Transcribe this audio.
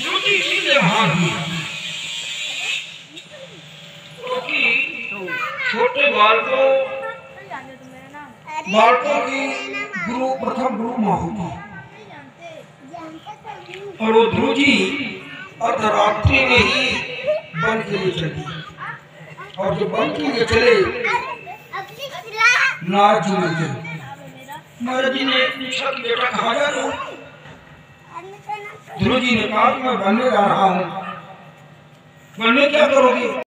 इसलिए महान हुई क्योंकि छोटे बालकों बालकों की गुरु, प्रथम गुरु माँ होती और वो ध्रुव जी अर्धरात्रि में ही वन के लिए चली और जब वन के लिए चले, नारद जी गए नारद जी ने पूछा कि बेटा कहाँ जा रहे हो ध्रुव जी ने कहा मैं बनने जा रहा हूँ। बनने क्या करोगे?